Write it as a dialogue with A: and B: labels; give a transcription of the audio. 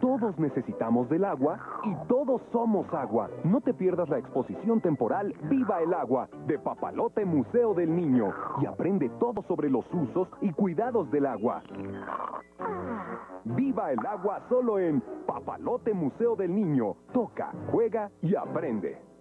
A: Todos necesitamos del agua y todos somos agua. No te pierdas la exposición temporal Viva el Agua de Papalote Museo del Niño y aprende todo sobre los usos y cuidados del agua. Viva el agua solo en Papalote Museo del Niño. Toca, juega y aprende.